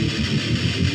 Thank you.